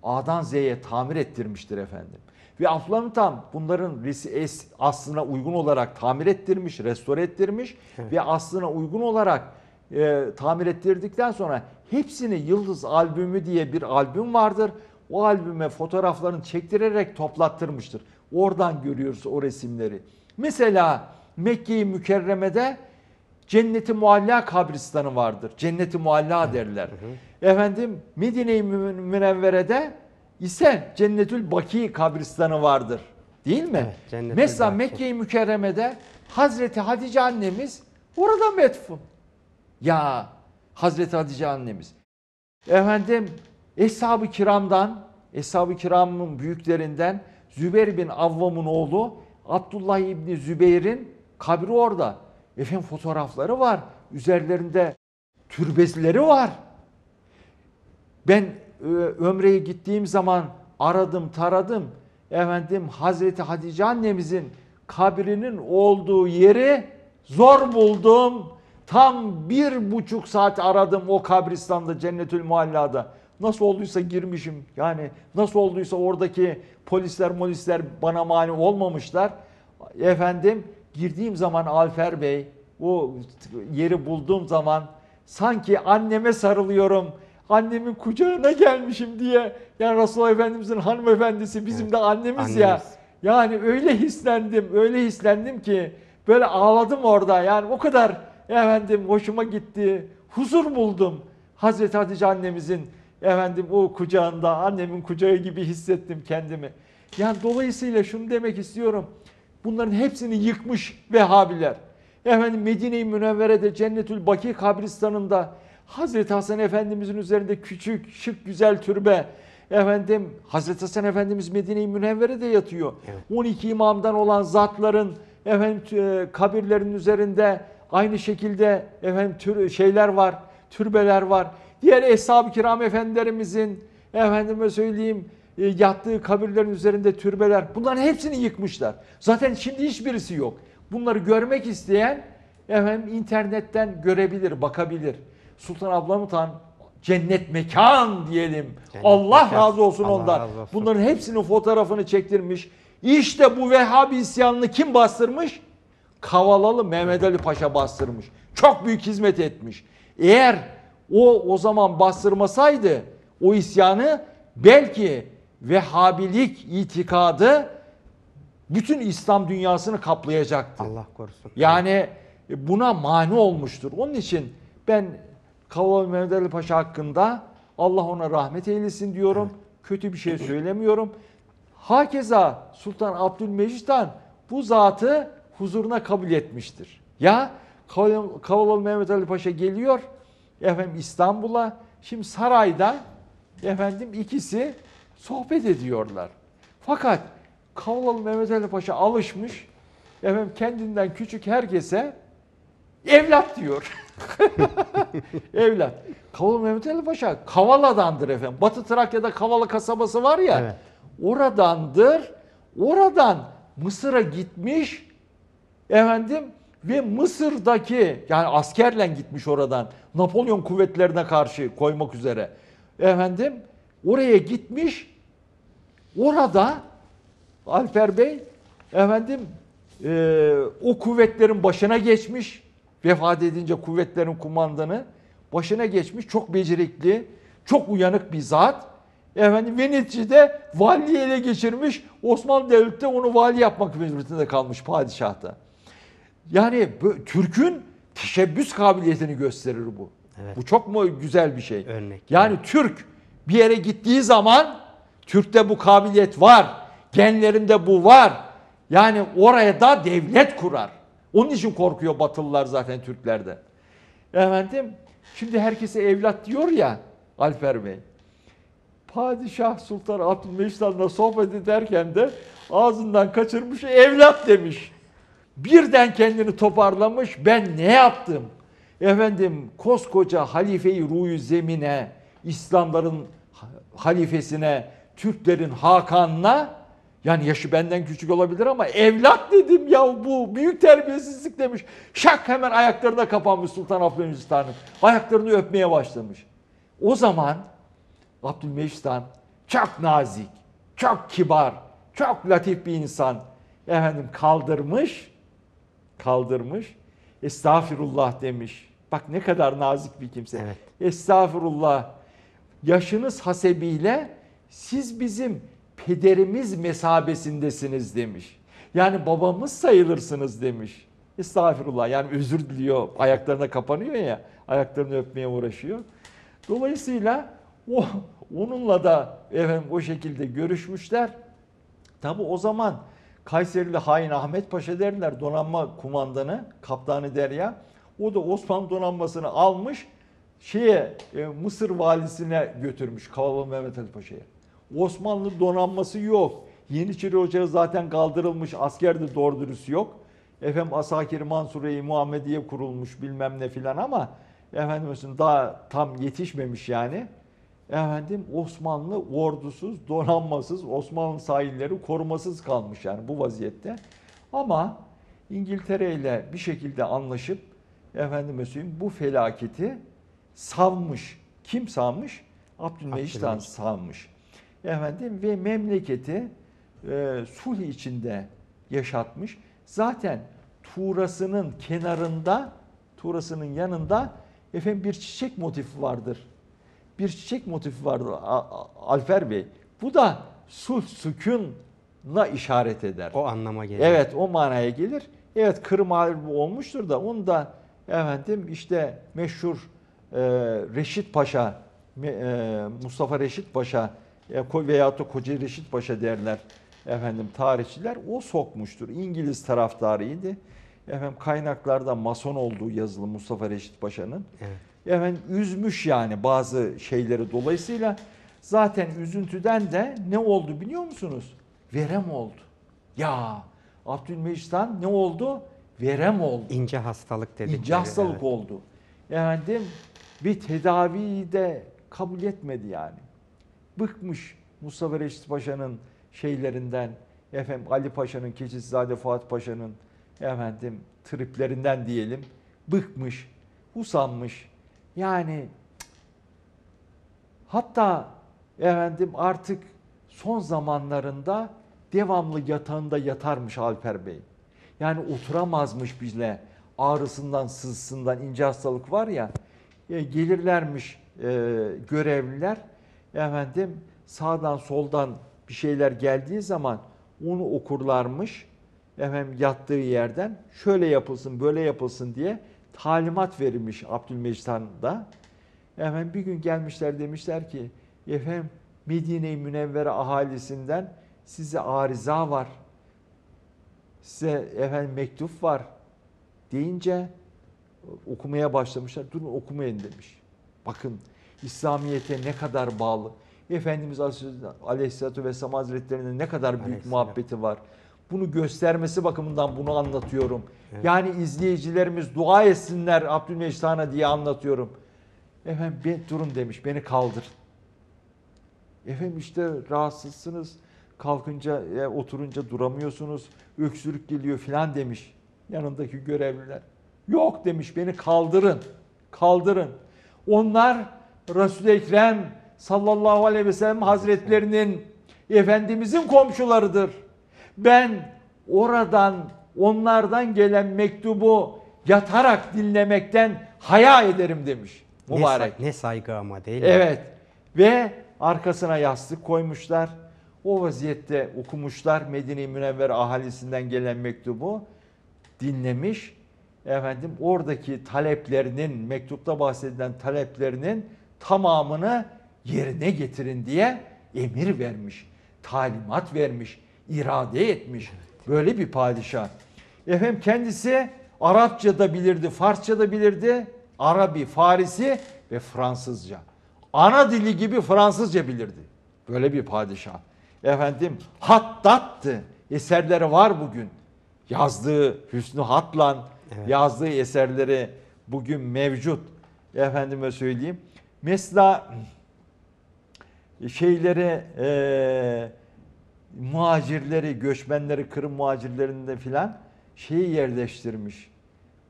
A'dan Z'ye tamir ettirmiştir efendim. Ve Han bunların aslına uygun olarak tamir ettirmiş, restore ettirmiş ve aslına uygun olarak e, tamir ettirdikten sonra hepsini Yıldız albümü diye bir albüm vardır. O albüme fotoğraflarını çektirerek toplattırmıştır. Oradan görüyoruz o resimleri. Mesela Mekke-i Mükerreme'de Cenneti Mualla kabristanı vardır. Cenneti Mualla derler. Efendim Medine-i Mü- Münevvere'de ise Cennetül Baki kabristanı vardır. Değil mi? Evet, Cennetül Mesela Baki. Mekke-i Mükerreme'de Hazreti Hatice annemiz orada metfun. Ya Hazreti Hatice annemiz. Efendim Eshab-ı Kiram'dan, Eshab-ı Kiram'ın büyüklerinden Zübeyir bin Avvam'ın oğlu Abdullah İbni Zübeyir'in kabri orada. Efendim fotoğrafları var. Üzerlerinde türbeleri var. Ben Ömre'ye gittiğim zaman aradım taradım. Efendim Hazreti Hatice annemizin kabrinin olduğu yeri zor buldum. Tam bir buçuk saat aradım o kabristanda Cennetül Mualla'da. Nasıl olduysa girmişim. Yani nasıl olduysa oradaki polisler molisler bana mani olmamışlar. Efendim girdiğim zaman Alfer Bey o yeri bulduğum zaman sanki anneme sarılıyorum. Annemin kucağına gelmişim diye. Yani Resulullah Efendimizin hanımefendisi bizim de annemiz ya. Annemiz. Yani öyle hislendim, öyle hislendim ki böyle ağladım orada. Yani o kadar efendim hoşuma gitti. Huzur buldum. Hazreti Hatice annemizin efendim o kucağında, annemin kucağı gibi hissettim kendimi. Yani dolayısıyla şunu demek istiyorum. Bunların hepsini yıkmış Vehhabiler. Efendim Medine-i Münevvere'de Cennetül Baki kabristanında Hazreti Hasan Efendimizin üzerinde küçük, şık, güzel türbe. Efendim Hazreti Hasan Efendimiz Medine-i Münevvere'de yatıyor. Evet. 12 imamdan olan zatların efendim e, kabirlerin üzerinde aynı şekilde efendim tür şeyler var, türbeler var. Diğer eshab-ı kiram efendilerimizin efendime söyleyeyim e, yattığı kabirlerin üzerinde türbeler. Bunların hepsini yıkmışlar. Zaten şimdi hiçbirisi yok. Bunları görmek isteyen efendim internetten görebilir, bakabilir. Sultan Ablamıtan cennet mekan diyelim. Cennet Allah mekan. razı olsun Allah ondan. razı olsun. Bunların hepsinin fotoğrafını çektirmiş. İşte bu Vehhabi isyanını kim bastırmış? Kavalalı Mehmet Ali Paşa bastırmış. Çok büyük hizmet etmiş. Eğer o o zaman bastırmasaydı o isyanı belki Vehhabilik itikadı bütün İslam dünyasını kaplayacaktı. Allah korusun. Yani buna mani olmuştur. Onun için ben Kavalalı Mehmet Ali Paşa hakkında Allah ona rahmet eylesin diyorum. Kötü bir şey söylemiyorum. Hakeza Sultan Abdülmecit Han bu zatı huzuruna kabul etmiştir. Ya Kaval- Kavalalı Mehmet Ali Paşa geliyor efendim İstanbul'a. Şimdi sarayda efendim ikisi sohbet ediyorlar. Fakat Kavalalı Mehmet Ali Paşa alışmış efendim kendinden küçük herkese evlat diyor. evlat. Kavalalı Mehmet Ali Paşa Kavala'dandır efendim. Batı Trakya'da Kavala kasabası var ya. Evet. Oradandır. Oradan Mısır'a gitmiş efendim ve Mısır'daki yani askerle gitmiş oradan Napolyon kuvvetlerine karşı koymak üzere. Efendim oraya gitmiş. Orada Alper Bey efendim e, o kuvvetlerin başına geçmiş. Vefat edince kuvvetlerin kumandanı başına geçmiş. Çok becerikli, çok uyanık bir zat. Efendim ve neticede valiyi ele geçirmiş. Osmanlı Devleti de onu vali yapmak mecburiyetinde kalmış padişahta. Yani Türk'ün teşebbüs kabiliyetini gösterir bu. Evet. Bu çok mu güzel bir şey? Örnek. Yani Türk bir yere gittiği zaman Türk'te bu kabiliyet var. Genlerinde bu var. Yani oraya da devlet kurar. Onun için korkuyor Batılılar zaten Türklerde. Efendim şimdi herkese evlat diyor ya Alper Bey. Padişah Sultan Abdülmecit Han'la sohbet ederken de ağzından kaçırmış evlat demiş. Birden kendini toparlamış. Ben ne yaptım? Efendim koskoca halifeyi ruyu zemine, İslamların ha- halifesine, Türklerin Hakan'ına yani yaşı benden küçük olabilir ama evlat dedim ya bu büyük terbiyesizlik demiş. Şak hemen ayaklarına kapanmış Sultan Abdülmecit Han'ın. Ayaklarını öpmeye başlamış. O zaman Abdülmecit Han çok nazik, çok kibar, çok latif bir insan. Efendim kaldırmış, kaldırmış. Estağfirullah demiş. Bak ne kadar nazik bir kimse. Evet. Estağfirullah. Yaşınız hasebiyle siz bizim pederimiz mesabesindesiniz demiş. Yani babamız sayılırsınız demiş. Estağfirullah. Yani özür diliyor. Ayaklarına kapanıyor ya. Ayaklarını öpmeye uğraşıyor. Dolayısıyla o onunla da efendim o şekilde görüşmüşler. Tabi o zaman Kayserili hain Ahmet Paşa derler donanma kumandanı, kaptanı Derya. O da Osmanlı donanmasını almış şeye e, Mısır valisine götürmüş Kavalalı Mehmet Ali Paşa'ya. Osmanlı donanması yok. Yeniçeri Ocağı zaten kaldırılmış. Asker de doğru dürüst yok. Efendim Asakir Mansuriye Muhammediye kurulmuş bilmem ne filan ama efendim daha tam yetişmemiş yani. Efendim Osmanlı ordusuz, donanmasız, Osmanlı sahilleri korumasız kalmış yani bu vaziyette. Ama İngiltere ile bir şekilde anlaşıp efendim söyleyeyim bu felaketi savmış. Kim savmış? Abdülmecit Han savmış. Efendim ve memleketi e, sulh içinde yaşatmış. Zaten Tuğrası'nın kenarında, Tuğrası'nın yanında efendim bir çiçek motifi vardır. Bir çiçek motifi vardır Alfer Bey. Bu da sulh sükunla işaret eder. O anlama geliyor. Evet o manaya gelir. Evet Kırım Harbi olmuştur da onu da efendim işte meşhur e, Reşit Paşa, e, Mustafa Reşit Paşa veyahut da Koca Reşit Paşa derler efendim tarihçiler. O sokmuştur. İngiliz taraftarıydı. Efendim kaynaklarda mason olduğu yazılı Mustafa Reşit Paşa'nın. Evet. Efendim üzmüş yani bazı şeyleri dolayısıyla zaten üzüntüden de ne oldu biliyor musunuz? Verem oldu. Ya Abdülmecit Han ne oldu? Verem oldu. İnce hastalık dedikleri. İnce hastalık evet. oldu. Efendim bir tedaviyi de kabul etmedi yani. Bıkmış Mustafa Reşit Paşa'nın şeylerinden, efendim Ali Paşa'nın, Keçizade Fuat Paşa'nın efendim triplerinden diyelim. Bıkmış, usanmış. Yani hatta efendim artık son zamanlarında devamlı yatağında yatarmış Alper Bey. Yani oturamazmış bile ağrısından, sızısından ince hastalık var ya. e, gelirlermiş e, görevliler. Efendim sağdan soldan bir şeyler geldiği zaman onu okurlarmış. Efendim yattığı yerden şöyle yapılsın, böyle yapılsın diye talimat verilmiş Abdülmecit Han'da. Efendim bir gün gelmişler demişler ki efendim Medine-i Münevvere ahalisinden size arıza var. Size efendim mektup var deyince okumaya başlamışlar. Durun okumayın demiş. Bakın İslamiyet'e ne kadar bağlı. Efendimiz Aleyhisselatü Vesselam Hazretleri'ne ne kadar büyük muhabbeti var. Bunu göstermesi bakımından bunu anlatıyorum. Evet. Yani izleyicilerimiz dua etsinler Abdülmecit Han'a diye anlatıyorum. Efendim ben, durun demiş beni kaldır. Efendim işte rahatsızsınız. Kalkınca, e, oturunca duramıyorsunuz. Öksürük geliyor filan demiş yanındaki görevliler. Yok demiş beni kaldırın. Kaldırın. Onlar Resul-i Ekrem sallallahu aleyhi ve sellem hazretlerinin Efendimizin komşularıdır. Ben oradan onlardan gelen mektubu yatarak dinlemekten haya ederim demiş mübarek. ne saygı ama değil mi? Evet. Ve arkasına yastık koymuşlar. O vaziyette okumuşlar Medine-i Münevver ahalisinden gelen mektubu dinlemiş. Efendim oradaki taleplerinin mektupta bahsedilen taleplerinin tamamını yerine getirin diye emir vermiş. Talimat vermiş, irade etmiş. Böyle bir padişah. Efendim kendisi Arapça da bilirdi, Farsça da bilirdi, Arabi, Farisi ve Fransızca. Ana dili gibi Fransızca bilirdi. Böyle bir padişah. Efendim hattattı. Eserleri var bugün. Yazdığı Hüsnü Hatlan Evet. yazdığı eserleri bugün mevcut. Efendime söyleyeyim. Mesela şeyleri e, muhacirleri, göçmenleri, Kırım muhacirlerinde filan şeyi yerleştirmiş.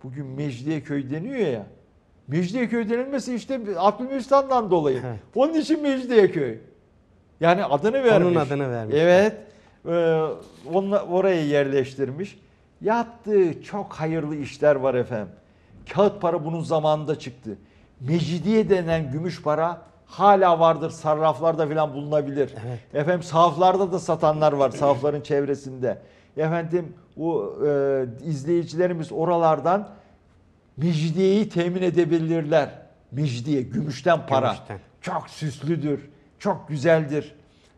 Bugün Mecidiyeköy deniyor ya. Mecidiyeköy denilmesi işte Abdülmüstan'dan dolayı. Evet. Onun için Mecidiyeköy. Yani adını vermiş. Onun adını vermiş. Evet. E, onunla, oraya yerleştirmiş. Yaptığı çok hayırlı işler var efendim. Kağıt para bunun zamanında çıktı. Mecidiye denen gümüş para hala vardır. Sarraflarda falan bulunabilir. Evet. Efendim sahaflarda da satanlar var sahafların çevresinde. Efendim o e, izleyicilerimiz oralardan Mecidiye'yi temin edebilirler. Mecidiye gümüşten para. Gümüşten. Çok süslüdür. Çok güzeldir.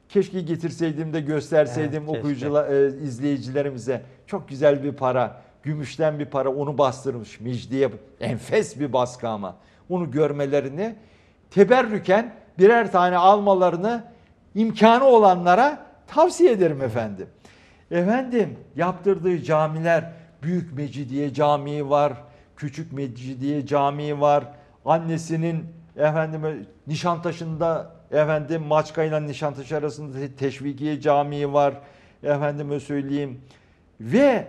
Keşke getirseydim de gösterseydim Evet, okuyucular, e, izleyicilerimize. Çok güzel bir para. Gümüşten bir para onu bastırmış. Mecdiye enfes bir baskı ama. Onu görmelerini teberrüken birer tane almalarını imkanı olanlara tavsiye ederim efendim. Efendim yaptırdığı camiler Büyük Mecidiye Camii var. Küçük Mecidiye Camii var. Annesinin efendim Nişantaşı'nda efendim Maçka ile Nişantaşı arasında te- Teşvikiye Camii var. Efendime söyleyeyim. Ve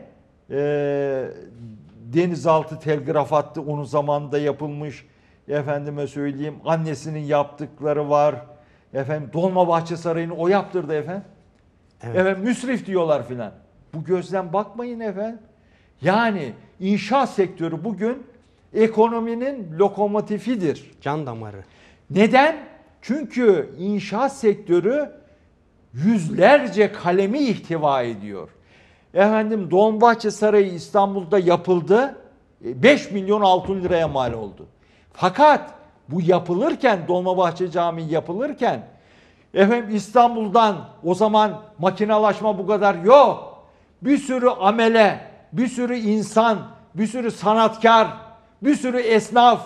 e, denizaltı telgraf hattı onun zamanında yapılmış. Efendime söyleyeyim annesinin yaptıkları var. Efendim Dolmabahçe Sarayı'nı o yaptırdı efendim. Evet. Efendim müsrif diyorlar filan. Bu gözden bakmayın efendim. Yani inşaat sektörü bugün ekonominin lokomotifidir. Can damarı. Neden? Çünkü inşaat sektörü yüzlerce kalemi ihtiva ediyor. Efendim Dolmabahçe Sarayı İstanbul'da yapıldı. E, 5 milyon altın liraya mal oldu. Fakat bu yapılırken Dolmabahçe Camii yapılırken efendim İstanbul'dan o zaman makinalaşma bu kadar yok. Bir sürü amele, bir sürü insan, bir sürü sanatkar, bir sürü esnaf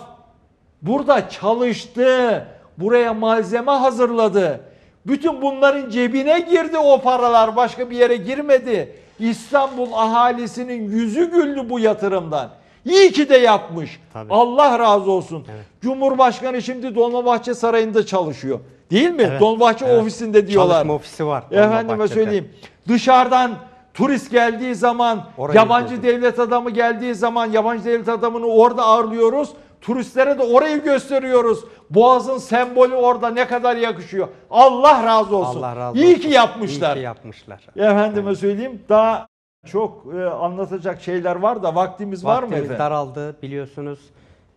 burada çalıştı. Buraya malzeme hazırladı. Bütün bunların cebine girdi o paralar başka bir yere girmedi. İstanbul ahalisinin yüzü güldü bu yatırımdan. İyi ki de yapmış. Tabii. Allah razı olsun. Evet. Cumhurbaşkanı şimdi Dolmabahçe Sarayı'nda çalışıyor. Değil mi? Evet, Dolmabahçe evet. ofisinde diyorlar. Çalışma ofisi var. Efendime söyleyeyim. Dışarıdan turist geldiği zaman, Oraya yabancı gidiyordu. devlet adamı geldiği zaman yabancı devlet adamını orada ağırlıyoruz. Turistlere de orayı gösteriyoruz. Boğaz'ın sembolü orada ne kadar yakışıyor. Allah razı olsun. Allah razı İyi olsun. ki yapmışlar. İyi ki yapmışlar. Efendime söyleyeyim daha çok e, anlatacak şeyler var da vaktimiz var mı Vaktimiz efendim? daraldı biliyorsunuz.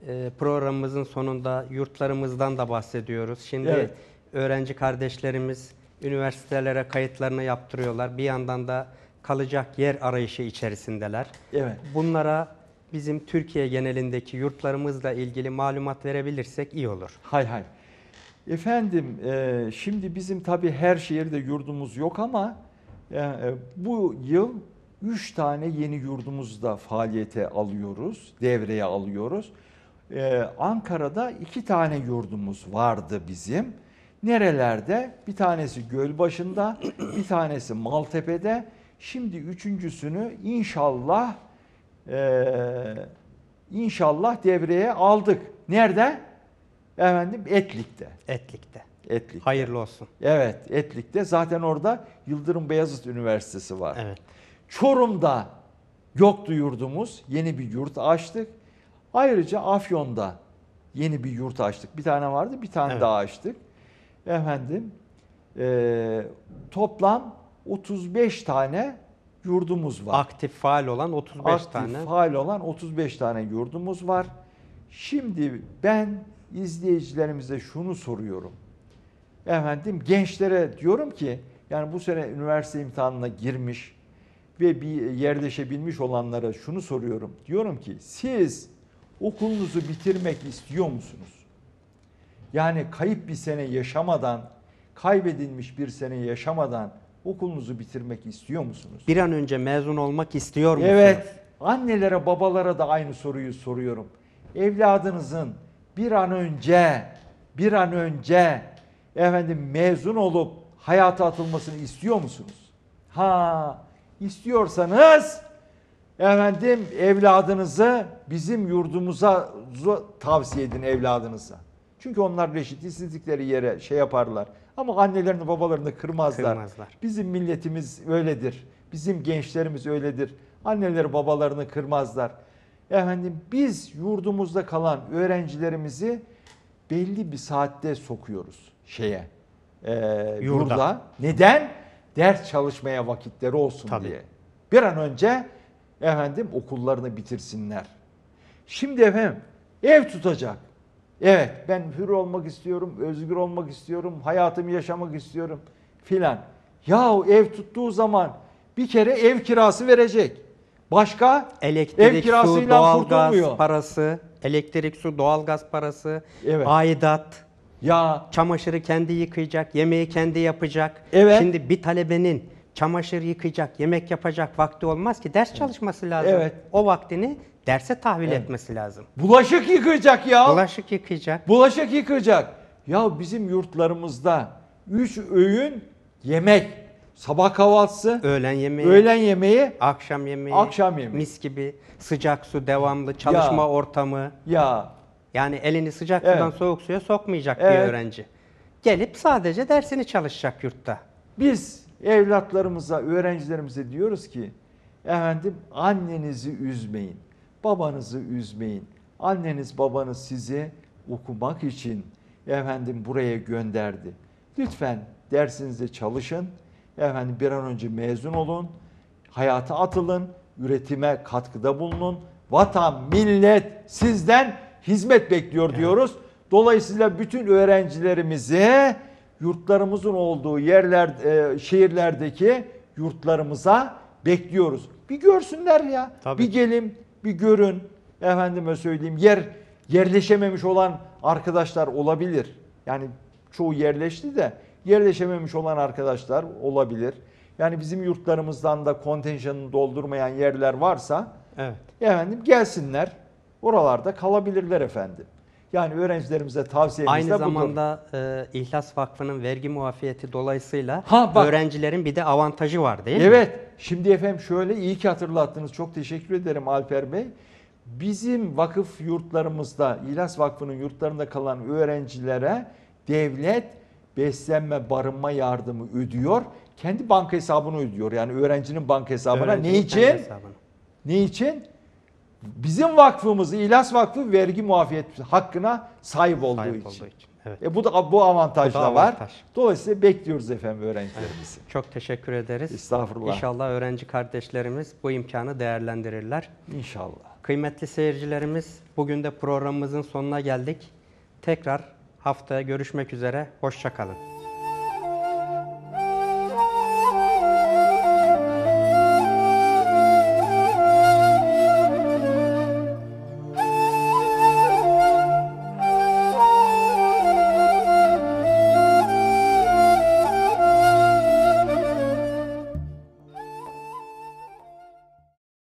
Ee, programımızın sonunda yurtlarımızdan da bahsediyoruz. Şimdi Evet. öğrenci kardeşlerimiz üniversitelere kayıtlarını yaptırıyorlar. Bir yandan da kalacak yer arayışı içerisindeler. Evet. Bunlara bizim Türkiye genelindeki yurtlarımızla ilgili malumat verebilirsek iyi olur. Hay hay. Efendim e, şimdi bizim tabii her şehirde yurdumuz yok ama e, e, bu yıl 3 tane yeni yurdumuzda faaliyete alıyoruz, devreye alıyoruz. E, Ankara'da 2 tane yurdumuz vardı bizim. Nerelerde? Bir tanesi Gölbaşı'nda, bir tanesi Maltepe'de. Şimdi üçüncüsünü inşallah e, inşallah devreye aldık. Nerede? Efendim Etlik'te. Etlik'te. Etlik. Hayırlı olsun. Evet, Etlik'te. Zaten orada Yıldırım Beyazıt Üniversitesi var. Evet. Çorum'da yoktu yurdumuz. Yeni bir yurt açtık. Ayrıca Afyon'da yeni bir yurt açtık. Bir tane vardı, bir tane Evet. daha açtık. Efendim, eee, toplam 35 tane yurdumuz var. Aktif faal olan 35 Aktif, tane. faal olan 35 tane yurdumuz var. Şimdi ben izleyicilerimize şunu soruyorum. Efendim gençlere diyorum ki yani bu sene üniversite imtihanına girmiş ve bir yerleşebilmiş olanlara şunu soruyorum. Diyorum ki siz okulunuzu bitirmek istiyor musunuz? Yani kayıp bir sene yaşamadan, kaybedilmiş bir sene yaşamadan okulunuzu bitirmek istiyor musunuz? Bir an önce mezun olmak istiyor musunuz? Evet. Annelere, babalara da aynı soruyu soruyorum. Evladınızın bir an önce, bir an önce efendim mezun olup hayata atılmasını istiyor musunuz? Ha, istiyorsanız efendim evladınızı bizim yurdumuza tavsiye edin evladınıza. Çünkü onlar reşit istedikleri yere şey yaparlar. Ama annelerini babalarını kırmazlar. Kırmazlar. Bizim milletimiz öyledir. Bizim gençlerimiz öyledir. Anneleri babalarını kırmazlar. Efendim biz yurdumuzda kalan öğrencilerimizi belli bir saatte sokuyoruz şeye. e, Yurda. yurda. Neden? Ders çalışmaya vakitleri olsun Tabii. diye. Bir an önce efendim okullarını bitirsinler. Şimdi efendim ev tutacak. Evet ben hür olmak istiyorum, özgür olmak istiyorum, hayatımı yaşamak istiyorum filan. Ya ev tuttuğu zaman bir kere ev kirası verecek. Başka Elektrik, ev su, kirasıyla doğalgaz kurtulmuyor. parası, elektrik, su, doğalgaz parası, Evet. aidat, Ya çamaşırı kendi yıkayacak, yemeği kendi yapacak. Evet. Şimdi bir talebenin çamaşır yıkayacak, yemek yapacak vakti olmaz ki ders çalışması lazım. Evet. O vaktini derse tahvil Evet. etmesi lazım. bulaşık yıkayacak ya. Bulaşık yıkayacak. Bulaşık yıkayacak. Ya bizim yurtlarımızda üç öğün yemek, sabah kahvaltısı, Öğlen yemeği, öğlen yemeği, akşam yemeği, Akşam yemeği. mis gibi sıcak su devamlı, çalışma Ya. ortamı. ya Yani elini sıcak Evet. sudan soğuk suya sokmayacak bir Evet. öğrenci. Gelip sadece dersini çalışacak yurtta. Biz evlatlarımıza, öğrencilerimize diyoruz ki efendim annenizi üzmeyin, babanızı üzmeyin. Anneniz babanız sizi okumak için efendim buraya gönderdi. Lütfen dersinize çalışın. Efendim bir an önce mezun olun. Hayata atılın. Üretime katkıda bulunun. Vatan, millet sizden hizmet bekliyor diyoruz. Dolayısıyla bütün öğrencilerimizi yurtlarımızın olduğu yerler, e, şehirlerdeki yurtlarımıza bekliyoruz. Bir görsünler ya. Tabii. Bir gelin, bir görün. Efendime söyleyeyim yer yerleşememiş olan arkadaşlar olabilir. Yani çoğu yerleşti de yerleşememiş olan arkadaşlar olabilir. Yani bizim yurtlarımızdan da kontenjanını doldurmayan yerler varsa Evet. efendim gelsinler. Oralarda kalabilirler efendim. Yani öğrencilerimize tavsiyemiz Aynı de budur. zamanda e, İhlas Vakfı'nın vergi muafiyeti dolayısıyla Ha, bak. öğrencilerin bir de avantajı var değil mi? Evet. Şimdi efendim şöyle iyi ki hatırlattınız. Çok teşekkür ederim Alper Bey. Bizim vakıf yurtlarımızda, İhlas Vakfı'nın yurtlarında kalan öğrencilere devlet beslenme, barınma yardımı ödüyor. Kendi banka hesabını ödüyor. Yani öğrencinin banka hesabına. Öğrencinin ne için? hesabına. Ne için? Bizim vakfımız, İhlas Vakfı vergi muafiyet hakkına sahip olduğu Sahip için. olduğu için. Evet. E bu da bu avantaj Bu da da var. avantaj. Dolayısıyla bekliyoruz efendim öğrencilerimizi. Çok teşekkür ederiz. Estağfurullah. İnşallah öğrenci kardeşlerimiz bu imkanı değerlendirirler. İnşallah. Kıymetli seyircilerimiz, bugün de programımızın sonuna geldik. Tekrar haftaya görüşmek üzere, hoşçakalın.